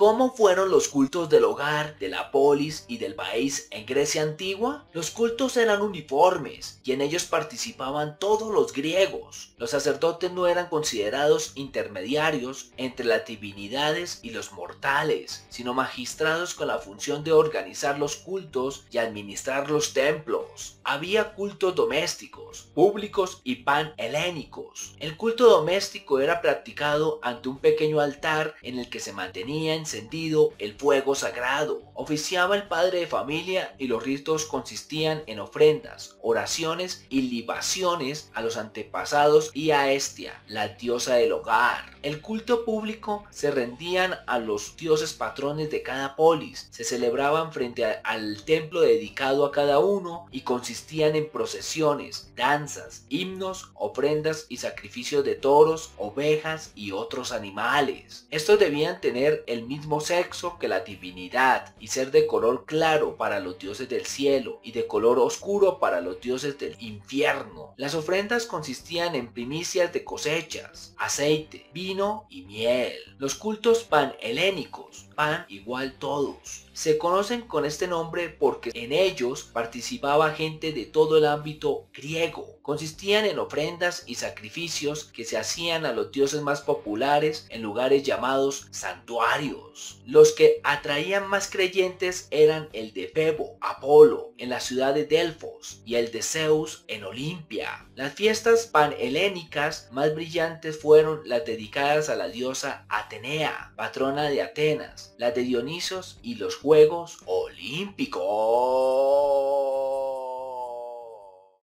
¿Cómo fueron los cultos del hogar, de la polis y del país en Grecia antigua? Los cultos eran uniformes y en ellos participaban todos los griegos. Los sacerdotes no eran considerados intermediarios entre las divinidades y los mortales, sino magistrados con la función de organizar los cultos y administrar los templos. Había cultos domésticos, públicos y panhelénicos. El culto doméstico era practicado ante un pequeño altar en el que se mantenía en el fuego sagrado. Oficiaba el padre de familia y los ritos consistían en ofrendas, oraciones y libaciones a los antepasados y a Estia, la diosa del hogar. El culto público se rendían a los dioses patrones de cada polis, se celebraban frente al templo dedicado a cada uno y consistían en procesiones, danzas, himnos, ofrendas y sacrificios de toros, ovejas y otros animales. Estos debían tener el mismo sexo que la divinidad y ser de color claro para los dioses del cielo y de color oscuro para los dioses del infierno. Las ofrendas consistían en primicias de cosechas, aceite, vino y miel. Los cultos panhelénicos, pan igual todos, se conocen con este nombre porque en ellos participaba gente de todo el ámbito griego. Consistían en ofrendas y sacrificios que se hacían a los dioses más populares en lugares llamados santuarios. Los que atraían más creyentes eran el de Febo, Apolo, en la ciudad de Delfos, y el de Zeus en Olimpia. Las fiestas panhelénicas más brillantes fueron las dedicadas a la diosa Atenea, patrona de Atenas, las de Dionisos y los Juegos Olímpicos.